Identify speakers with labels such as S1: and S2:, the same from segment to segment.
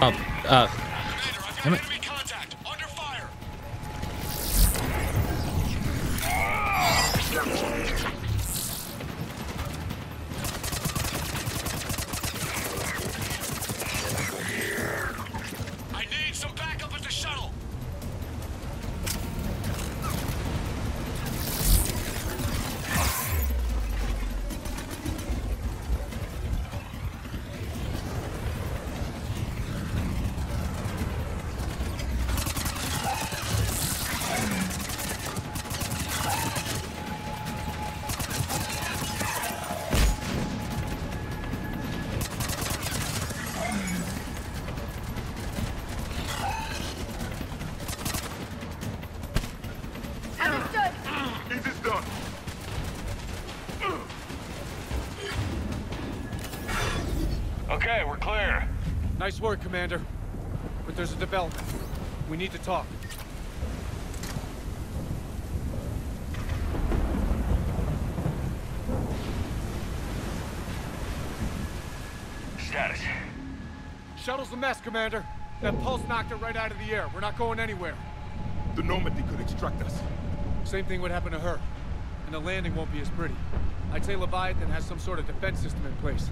S1: Oh, uh,
S2: Commander, I've got
S1: Damn it.
S3: Get done.
S2: Okay, we're clear.
S4: Nice work, Commander. But there's a development. We need to talk.
S2: Status.
S4: Shuttle's a mess, Commander. That pulse knocked it right out of the air. We're not going anywhere.
S3: The Normandy could extract us.
S4: Same thing would happen to her. The landing won't be as pretty. I'd say Leviathan has some sort of defense system in place.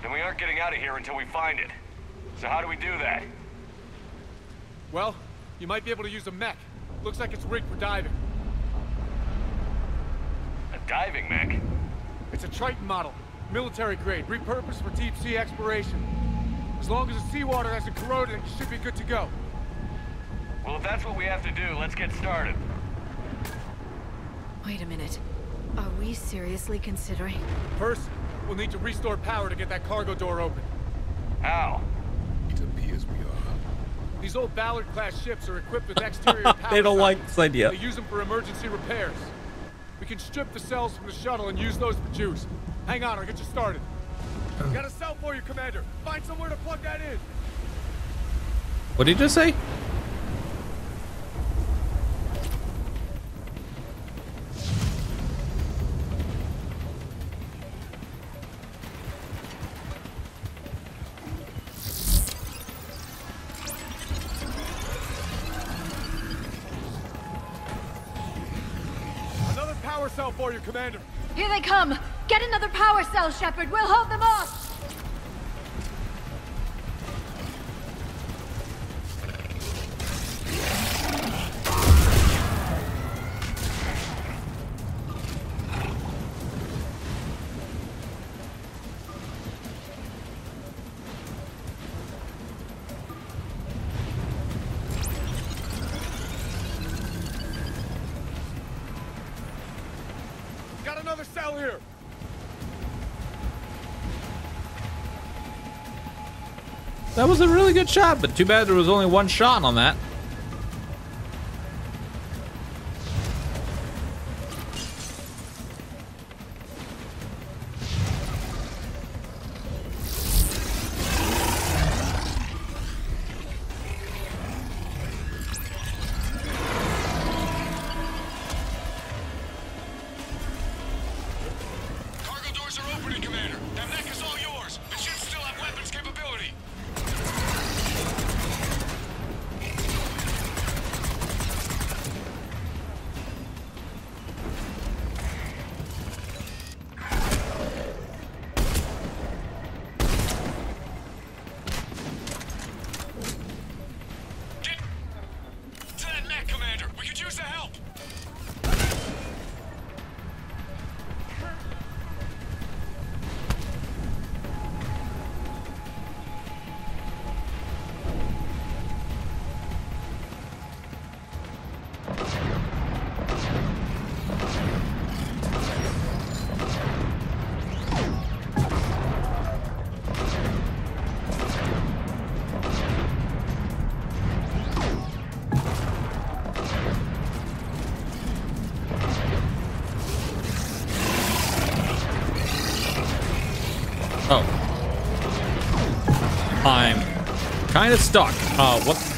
S2: Then we aren't getting out of here until we find it. So how do we do that?
S4: Well, you might be able to use a mech. Looks like it's rigged for diving.
S2: A diving mech?
S4: It's a Triton model, military grade, repurposed for deep sea exploration. As long as the seawater hasn't corroded, it should be good to go.
S2: Well, if that's what we have to do, let's get started.
S5: Wait a minute. Are we seriously considering?
S4: First, we'll need to restore power to get that cargo door open.
S2: How?
S3: It appears we are.
S4: These old Ballard-class ships are equipped with exterior power
S1: they don't like
S4: sockets.
S1: this idea.
S4: They use them for emergency repairs. We can strip the cells from the shuttle and use those for juice. Hang on, I'll get you started. Oh. Got a cell for you, Commander. Find somewhere to plug that in.
S1: What did you just say?
S4: Another power cell for you, Commander.
S5: Here they come! Get another power cell, Shepard! We'll hold them off!
S1: That was a really good shot, but too bad there was only one shot on that. I'm kind of stuck. Uh, what?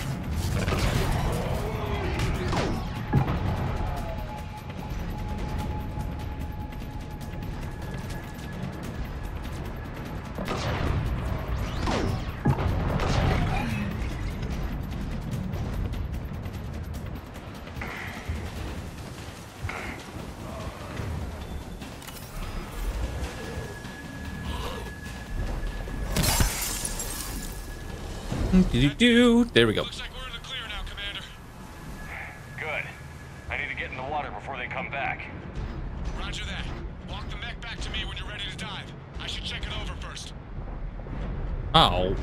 S1: Do-do-do. There we go.
S3: Looks like we're in the clear now, Commander.
S2: Good. I need to get in the water before they come back.
S3: Roger that. Walk the mech back to me when you're ready to dive. I should check it over first.
S1: Oh.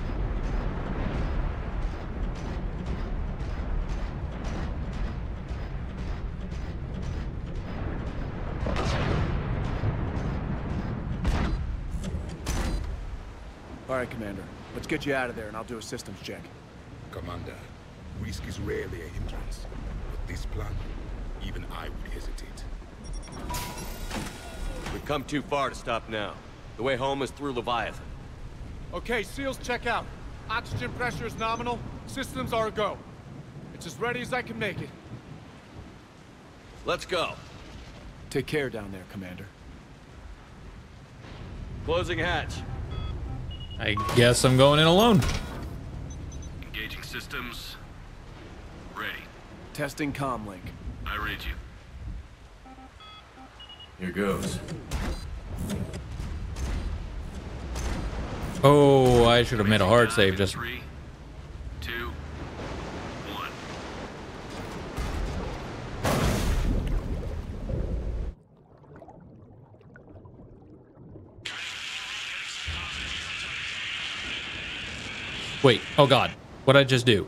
S4: All right, Commander. Let's get you out of there, and I'll do a systems check.
S6: Commander, risk is rarely a hindrance. But this plan, even I would hesitate.
S2: We've come too far to stop now. The way home is through Leviathan.
S4: Okay, SEALs check out. Oxygen pressure is nominal. Systems are a go. It's as ready as I can make it.
S2: Let's go.
S4: Take care down there, Commander.
S2: Closing hatch.
S1: I guess I'm going in alone.
S7: Engaging systems. Ready.
S4: Testing comlink.
S7: I read you.
S2: Here goes.
S1: Oh, I should have made a hard save just.
S7: Three, two, one.
S1: Wait. Oh God. What would I just do?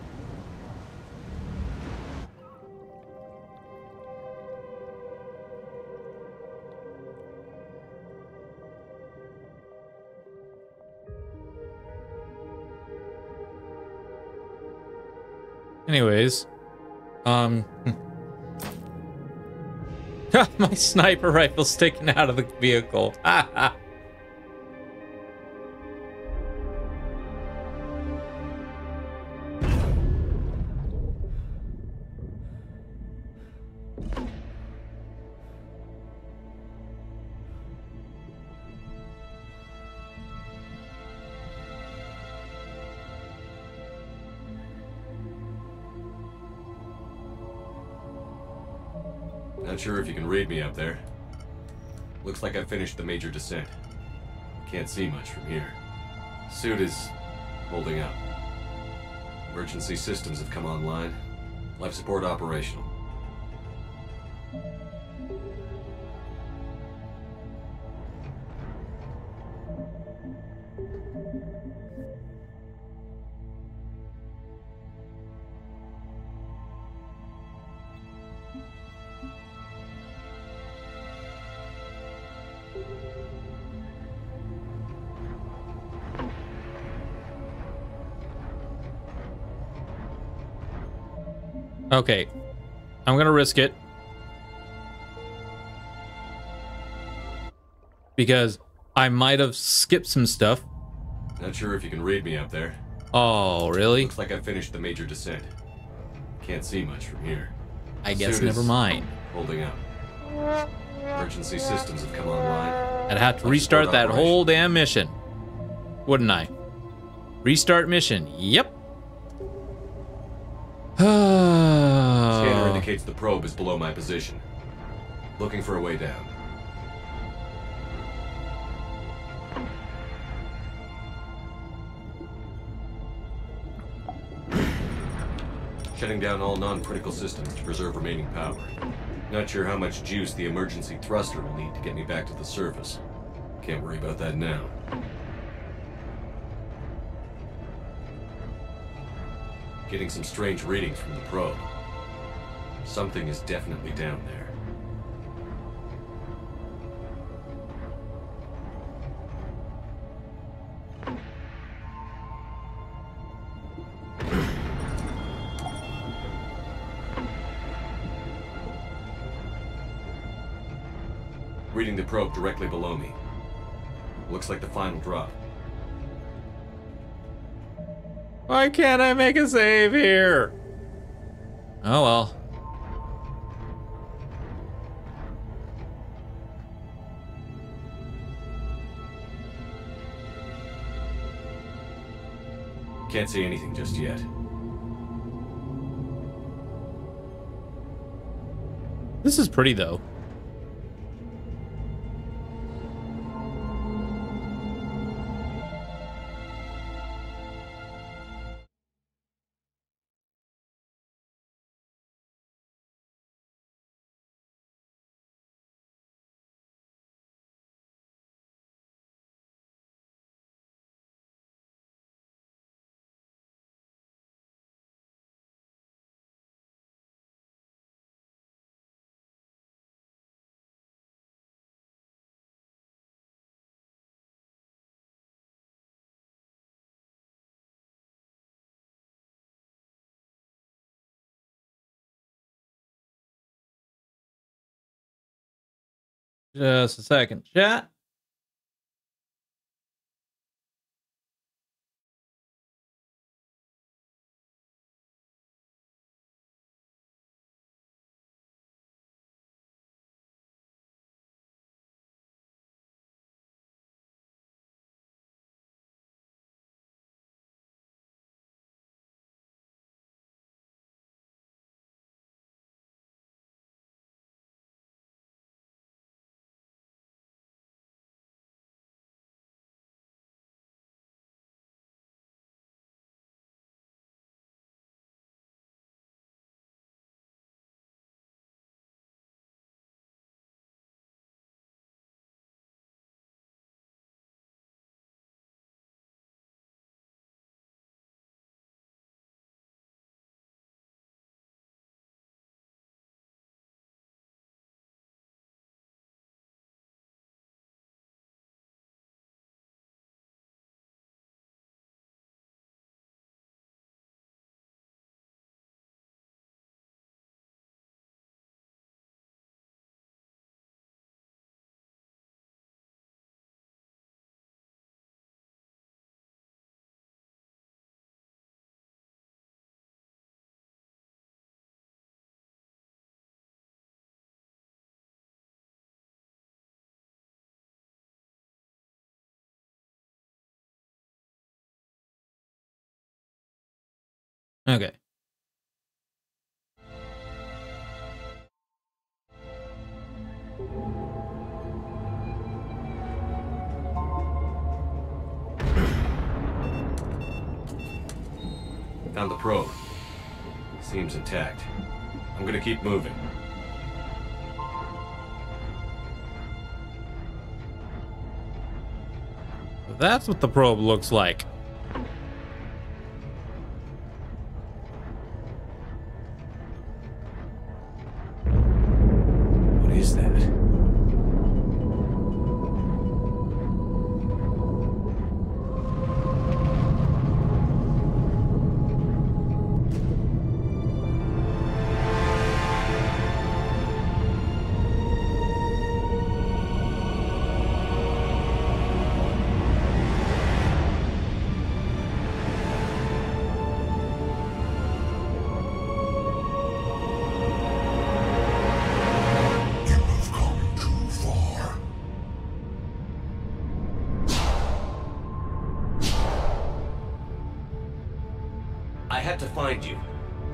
S1: Anyways, um, my sniper rifle sticking out of the vehicle.
S2: Not sure if you can read me up there. Looks like I've finished the major descent. Can't see much from here. Suit is holding up. Emergency systems have come online. Life support operational.
S1: Okay. I'm gonna risk it. Because I might have skipped some stuff.
S2: Not sure if you can read me up there.
S1: Oh, really?
S2: Looks like I finished the major descent. Can't see much from here.
S1: I guess
S2: Suit
S1: never mind.
S2: Holding up. Emergency systems have come online.
S1: I'd have to restart that
S2: operation.
S1: whole damn mission. Wouldn't I? Restart mission. Yep.
S2: Indicates the probe is below my position. Looking for a way down. Shutting down all non-critical systems to preserve remaining power. Not sure how much juice the emergency thruster will need to get me back to the surface. Can't worry about that now. Getting some strange readings from the probe. Something is definitely down there. Reading the probe directly below me. Looks like the final drop.
S1: Why can't I make a save here? Oh well.
S2: Can't say anything just yet.
S1: This is pretty though. Just a second, chat. Okay.
S2: Found the probe. Seems intact. I'm gonna keep moving.
S1: That's what the probe looks like.
S2: I had to find you.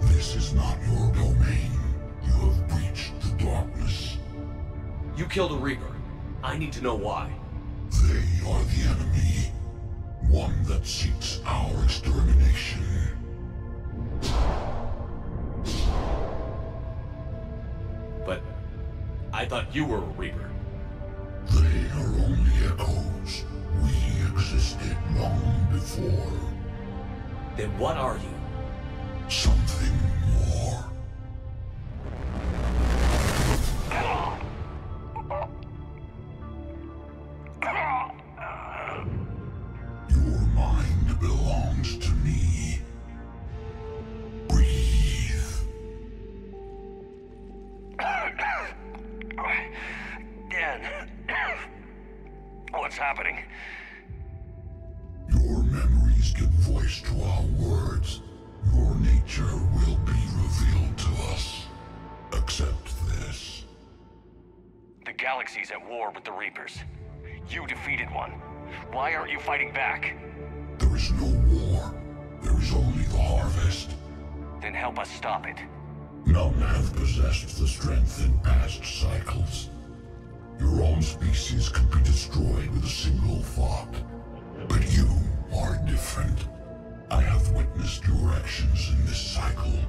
S6: This is not your domain. You have breached the darkness.
S2: You killed a Reaper. I need to know why.
S6: They are the enemy. One that seeks our extermination.
S2: But I thought you were a Reaper.
S6: They are only echoes. We existed long before.
S2: Then what are you?
S6: Something
S7: fighting back?
S6: There is no war. There is only the harvest.
S7: Then help us stop it.
S6: None have possessed the strength in past cycles. Your own species could be destroyed with a single thought. But you are different. I have witnessed your actions in this cycle.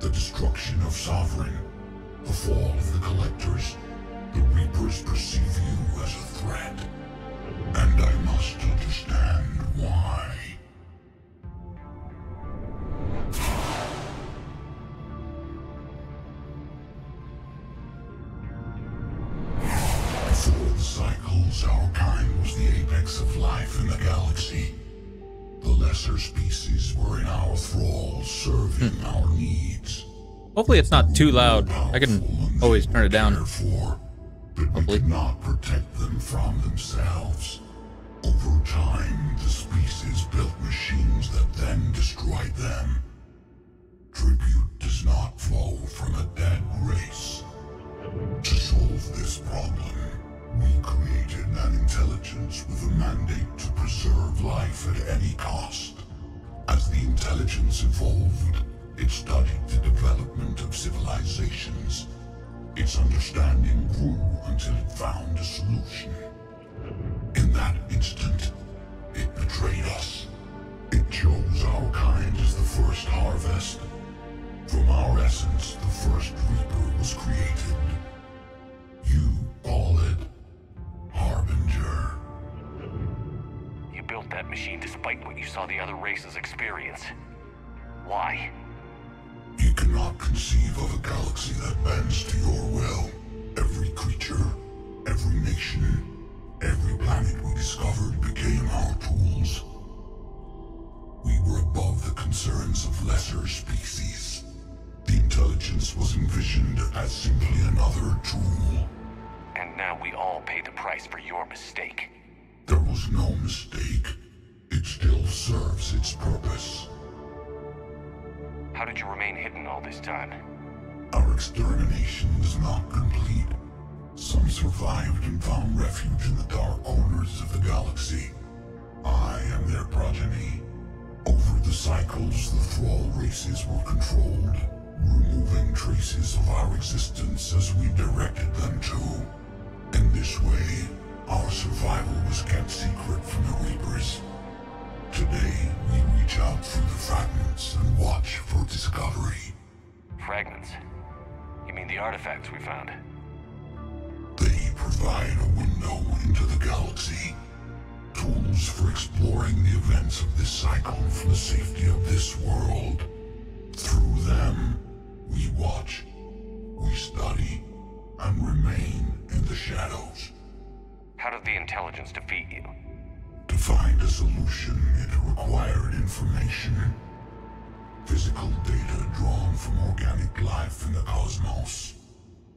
S6: The destruction of Sovereign, the fall of the Collectors. The Reapers perceive you as a threat. And I must understand why. Before the cycles, our kind was the apex of life in the galaxy. The lesser species were in our thrall, serving hmm. our needs.
S1: Hopefully it's not too loud. I can always turn it down.
S6: Therefore, the
S1: Probably.
S6: did not protect them intelligence evolved, it studied the development of civilizations. Its understanding grew until it found a solution. In that instant, it betrayed us. It chose our kind as the first harvest. From our essence, the first Reaper was created. You call it
S7: that machine despite what you saw the other races experience. Why?
S6: You cannot conceive of a galaxy that bends to your will. Thrall races were controlled, removing traces of our existence as we directed them to. In this way, our survival was kept secret from the Reapers. Today, we reach out through the fragments and watch for discovery.
S7: Fragments? You mean the artifacts we found?
S6: They provide a window into the galaxy. Tools for exploring the events of this cycle from the safety of this world. Through them, we watch, we study, and remain in the shadows.
S7: How did the intelligence defeat you?
S6: To find a solution, it required information. Physical data drawn from organic life in the cosmos.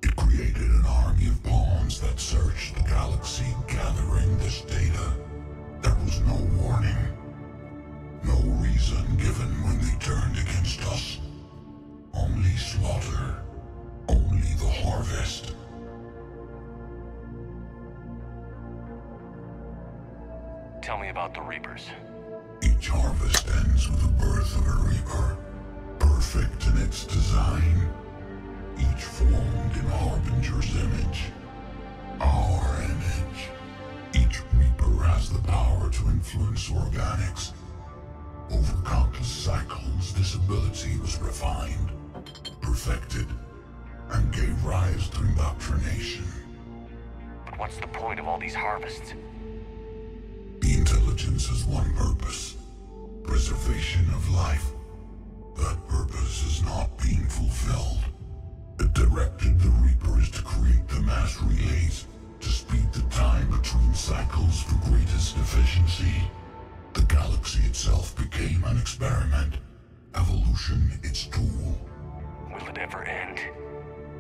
S6: It created an army of pawns that searched the galaxy gathering this data. There was no warning. No reason given when they turned against us. Only slaughter. Only the harvest.
S7: Tell me about the Reapers.
S6: Each harvest ends with the birth of a reaper, perfect in its design, each formed in Harbinger's image, influence organics. Over countless cycles, this ability was refined, perfected, and gave rise to indoctrination.
S7: But what's the point of all these harvests?
S6: The intelligence has one purpose. Preservation of life. That purpose is not being fulfilled. It directed the Reapers to create the mass relays to speed the time between cycles for greatest efficiency. The galaxy itself became an experiment. Evolution its tool.
S7: Will it ever end?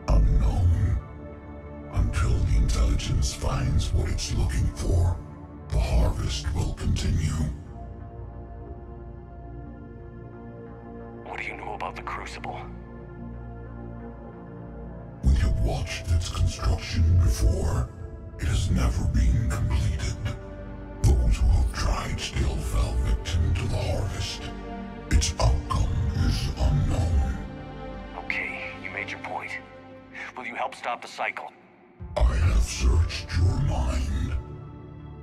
S6: Unknown. Until the intelligence finds what it's looking for, the harvest will continue.
S7: What do you know about the Crucible?
S6: We have watched its construction before. It has never been completed. Those who have tried still fell victim to the harvest. Its outcome is unknown.
S7: Okay, you made your point. Will you help stop the cycle?
S6: I have searched your mind.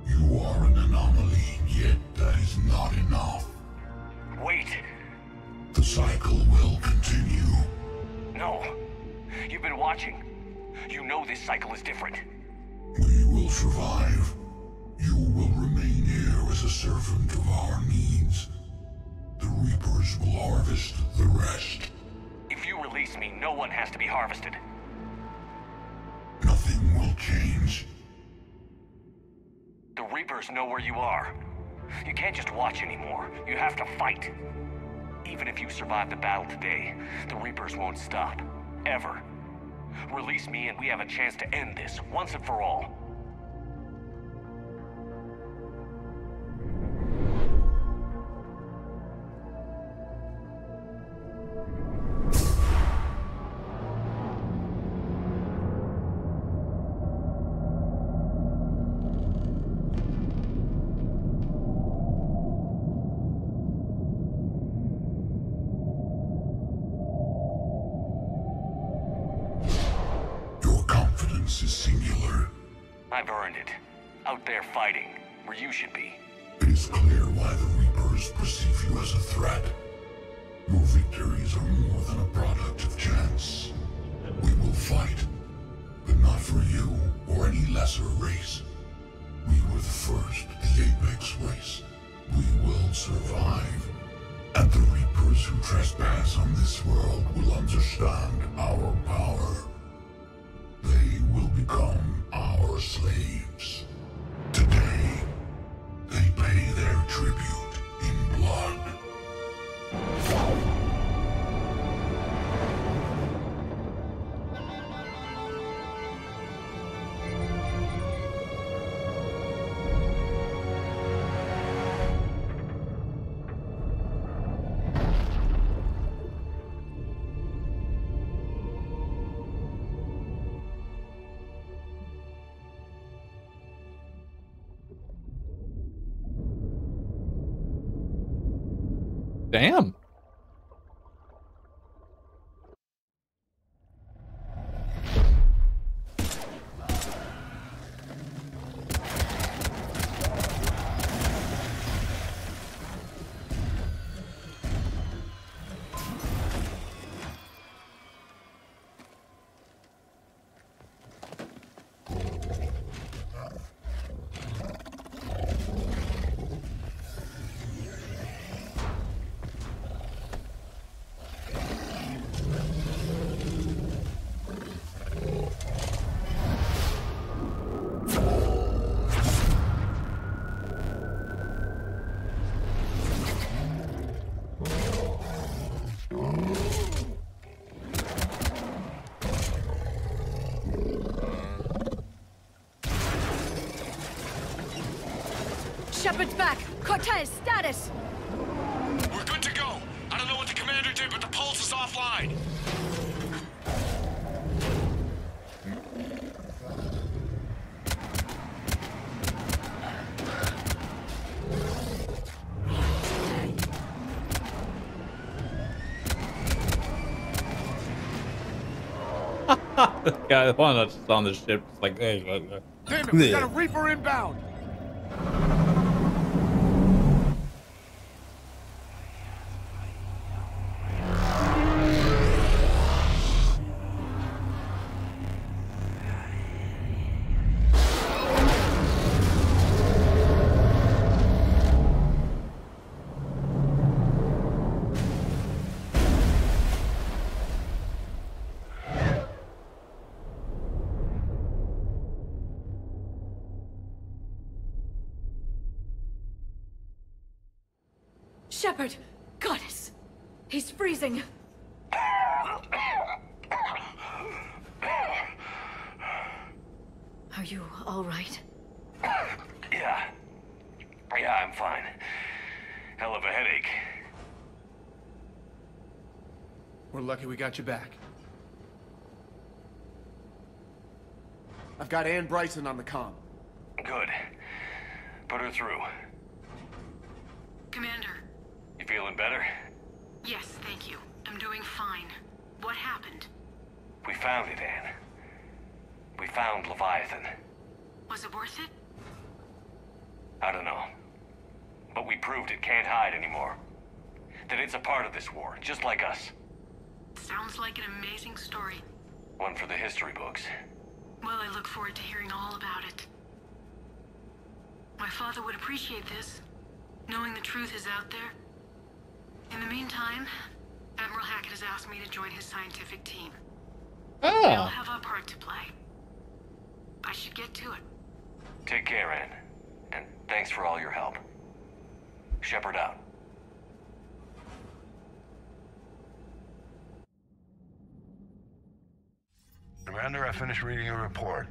S6: You are an anomaly, yet that is not enough.
S7: Wait!
S6: The cycle will continue.
S7: No! You've been watching. You know this cycle is different.
S6: We will survive. You will remain here as a servant of our needs. The Reapers will harvest the rest.
S7: If you release me, no one has to be harvested.
S6: Nothing will change.
S7: The Reapers know where you are. You can't just watch anymore. You have to fight. Even if you survive the battle today, the Reapers won't stop. Ever.
S2: Release me and we have a chance to end this, once and for all.
S6: Lesser race. We were the first, the Apex race. We will survive. And the Reapers who trespass on this world will understand our power. They will become our slaves.
S1: Damn.
S8: Shepard's back. Cortez, status.
S9: We're good to go. I don't know what the commander did, but the pulse is offline.
S1: the guy, the one that's on the ship, is like, hey, uh,
S10: Damn it, we got a Reaper inbound!
S8: Shepard, goddess. He's freezing. Are you all right?
S2: Yeah. Yeah, I'm fine. Hell of a headache.
S10: We're lucky we got you back. I've got Ann Bryson on the comm.
S2: Good. Put her through. Feeling better?
S5: Yes, thank you. I'm doing fine. What happened?
S2: We found it, Ann. We found Leviathan.
S5: Was it worth it?
S2: I don't know. But we proved it can't hide anymore. That it's a part of this war, just like us.
S5: Sounds like an amazing story.
S2: One for the history books.
S5: Well, I look forward to hearing all about it. My father would appreciate this, knowing the truth is out there. In the meantime, Admiral Hackett has asked me to join his scientific team. We all
S1: ah,
S5: have our part to play. I should get to it.
S2: Take care, Ann. And thanks for all your help. Shepard out.
S11: Commander, I finished reading your report.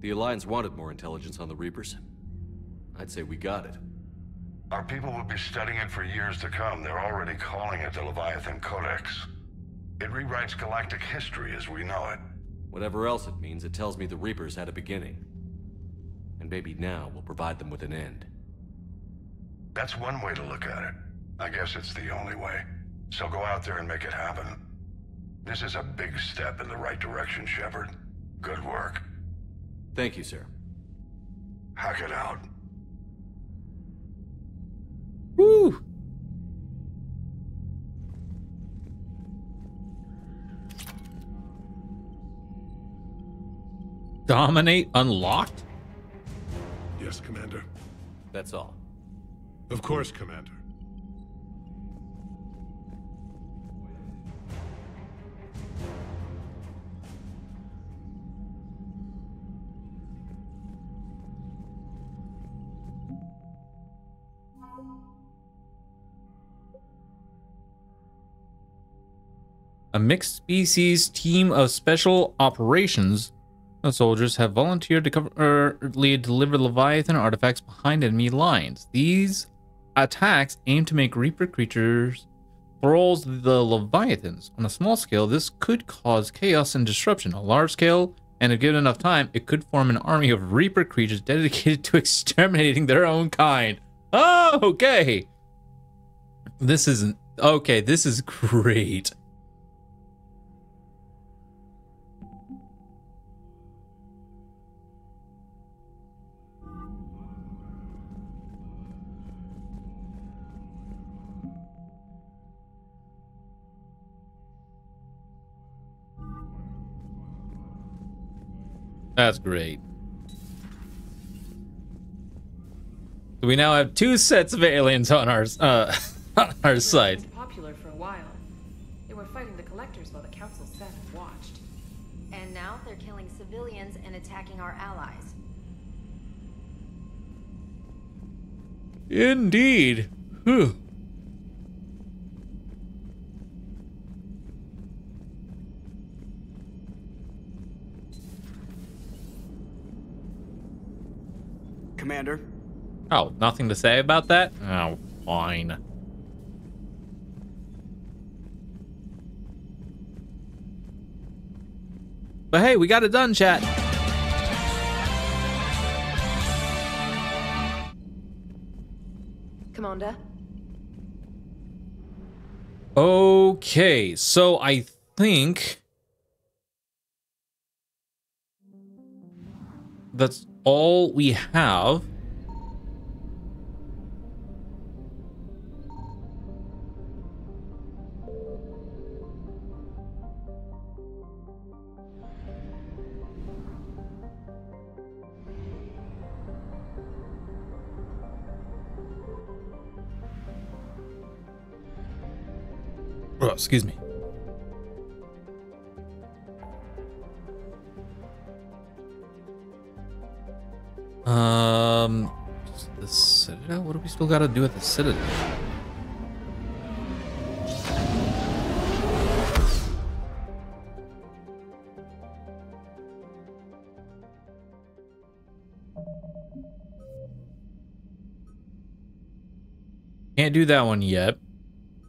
S2: The Alliance wanted more intelligence on the Reapers. I'd say we got it.
S11: Our people will be studying it for years to come. They're already calling it the Leviathan Codex. It rewrites galactic history as we know it.
S2: Whatever else it means, it tells me the Reapers had a beginning. And maybe now we'll provide them with an end.
S11: That's one way to look at it. I guess it's the only way. So go out there and make it happen. This is a big step in the right direction, Shepard. Good work.
S2: Thank you, sir.
S11: Hackett out.
S1: Dominate unlocked?
S12: Yes, Commander.
S2: That's all.
S12: Of course, Commander.
S1: A mixed species team of special operations soldiers have volunteered to covertly deliver Leviathan artifacts behind enemy lines. These attacks aim to make Reaper creatures thralls the Leviathans. On a small scale, this could cause chaos and disruption. On a large scale, and if given enough time, it could form an army of Reaper creatures dedicated to exterminating their own kind. Oh, okay. This isn't okay. This is great. That's great. We now have two sets of aliens on our uh, on our side.
S13: Popular for a while. They were fighting the collectors while the council sat and watched.
S14: And now they're killing civilians and attacking our allies.
S1: Indeed. Whew.
S10: Commander.
S1: Oh, nothing to say about that? Oh, fine. But hey, we got it done, chat.
S13: Commander.
S1: Okay, so I think that's all we have. Oh, excuse me. Um, the Citadel? What do we still got to do at the Citadel? Can't do that one yet.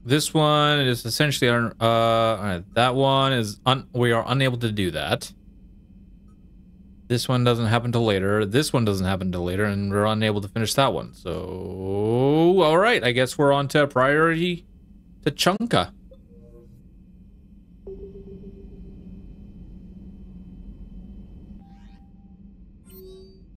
S1: This one is essentially our, uh, that one is, we are unable to do that. This one doesn't happen till later. This one doesn't happen till later, and we're unable to finish that one. So, all right, I guess we're on to priority Tuchanka.